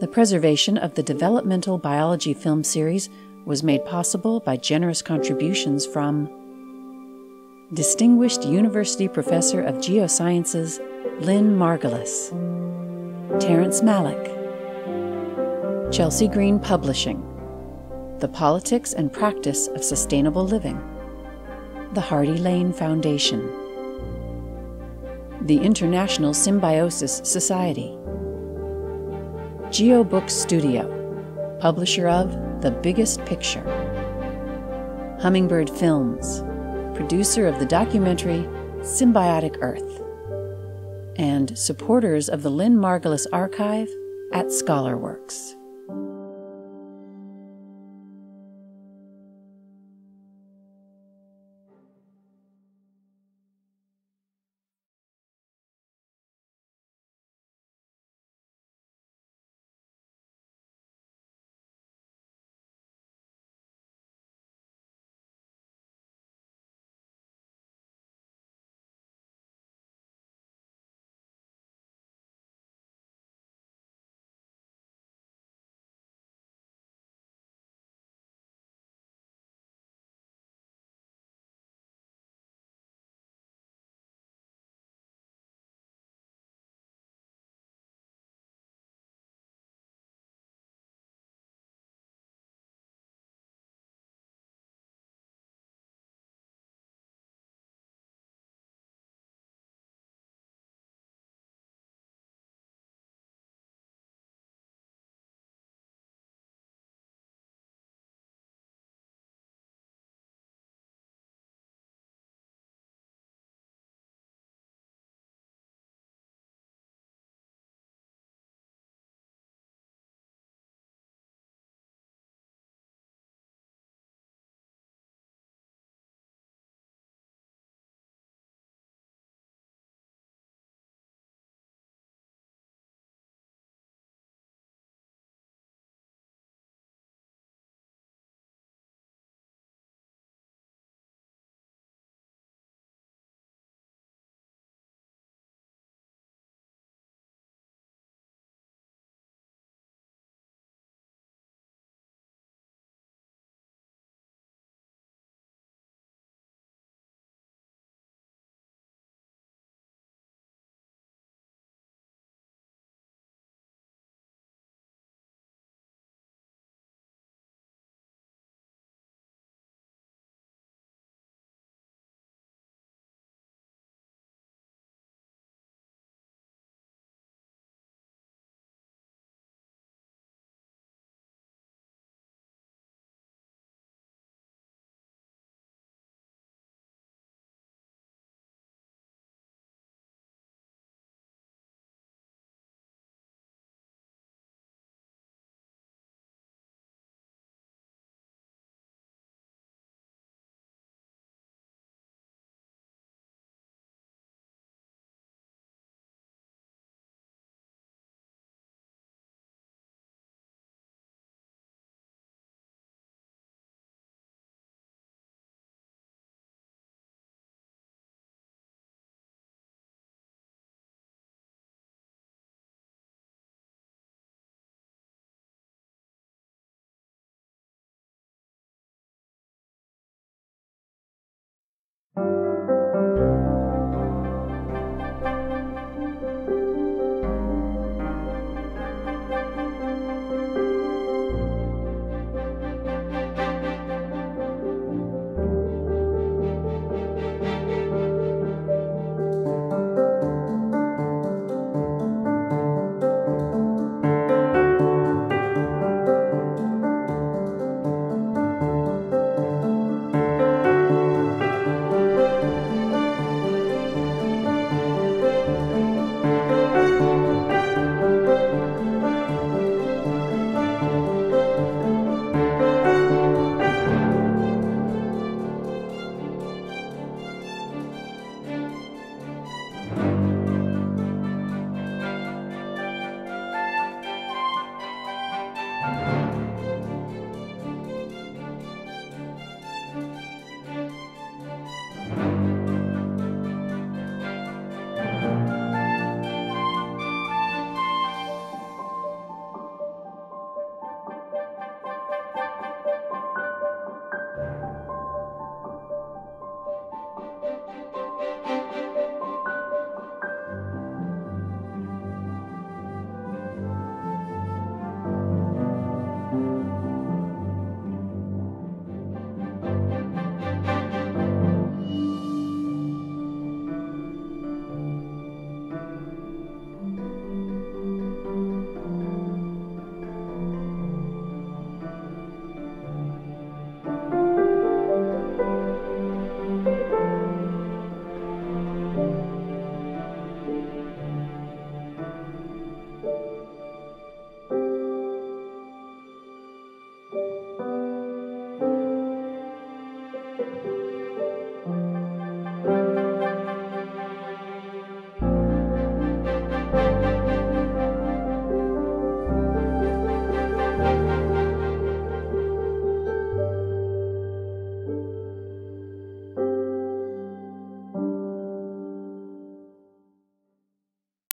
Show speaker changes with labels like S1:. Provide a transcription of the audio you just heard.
S1: The preservation of the developmental biology film series was made possible by generous contributions from Distinguished University Professor of Geosciences Lynn Margulis, Terrence Malick, Chelsea Green Publishing, The Politics and Practice of Sustainable Living, the Hardy Lane Foundation, the International Symbiosis Society, GeoBook Studio, publisher of The Biggest Picture, Hummingbird Films, producer of the documentary Symbiotic Earth, and supporters of the Lynn Margulis Archive at Scholarworks.